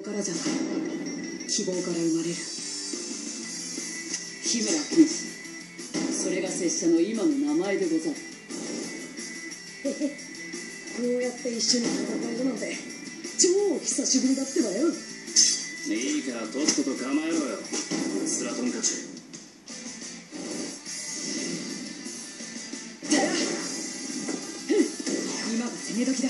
からじゃ希望から生まれる。日村君それが拙者の今の名前でござる。へへこうやって一緒に戦えるなんて超久しぶりだってばよ。いいからとっとと構えろよ。スラトンカチ今が攻め時だ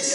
ま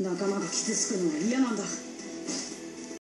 仲間が傷つくのは嫌なんだ。